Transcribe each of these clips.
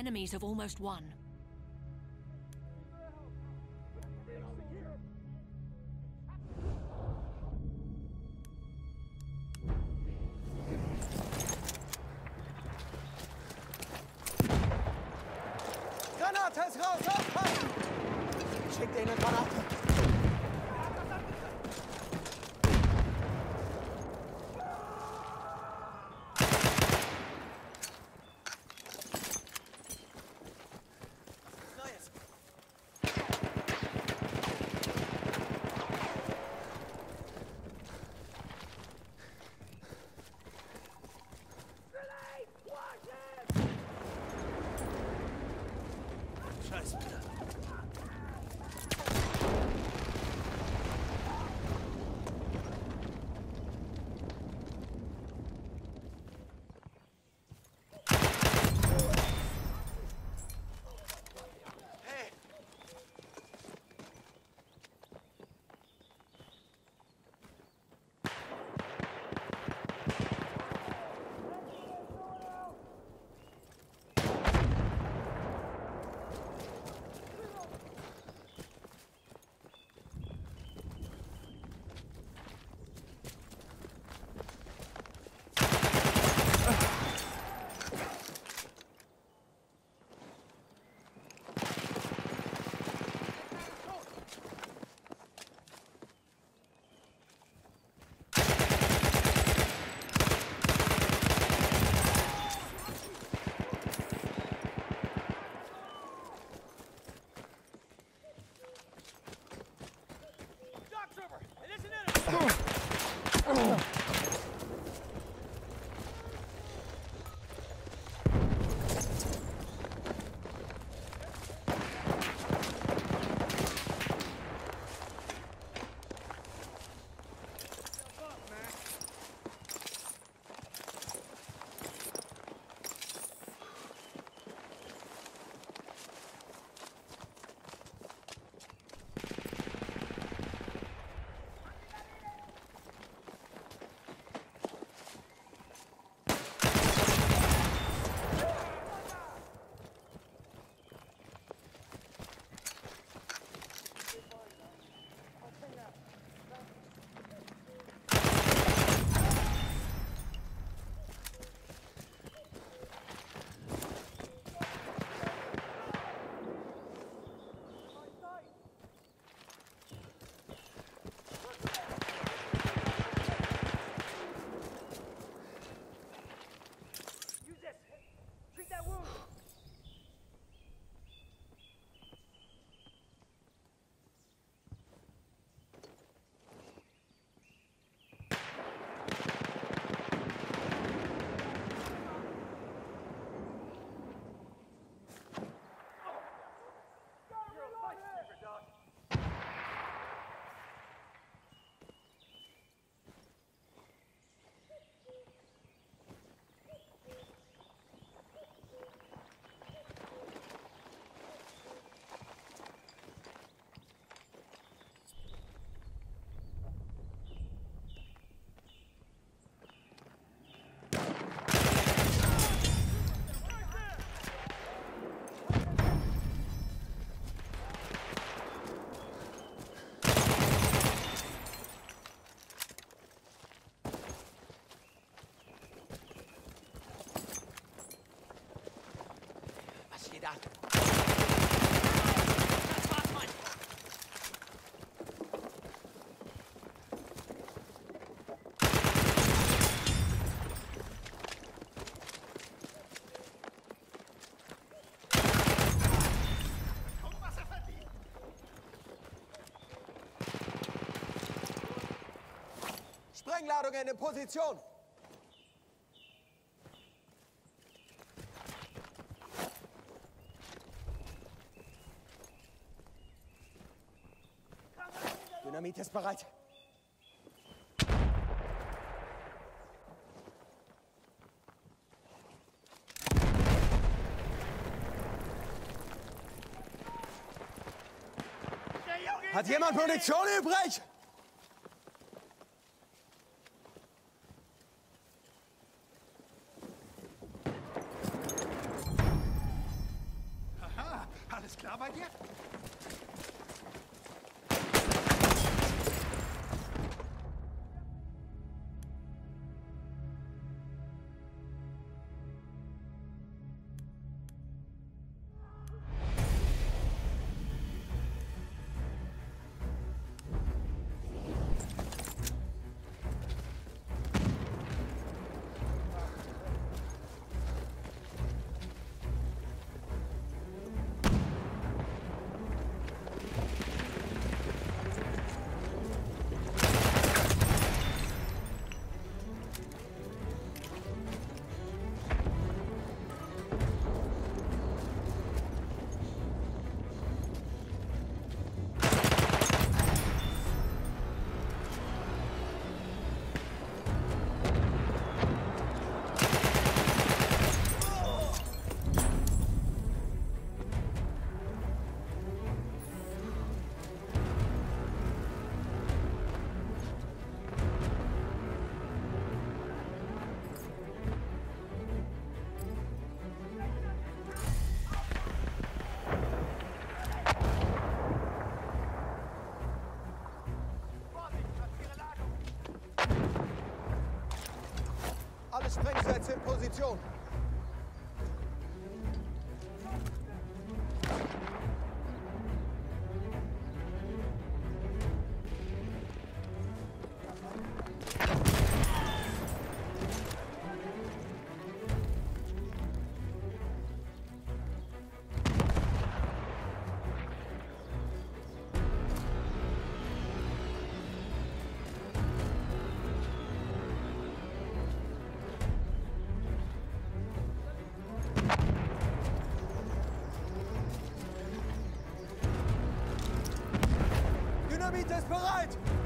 enemies have almost won. Granate ist raus, aufpassen! Schickt ihnen Granate. Mann! Sprengladungen in Position! Dynamit ist bereit. Hat jemand Munition übrig? Sprengsätze in Position. Dynamit ist bereit!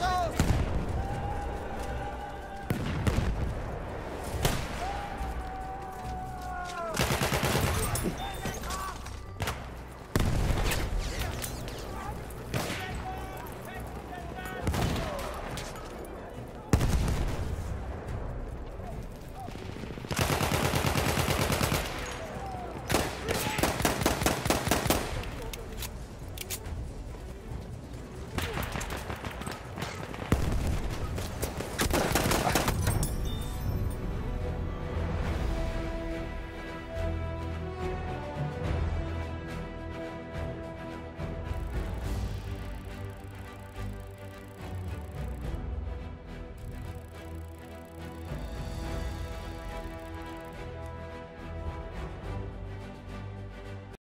Carlos!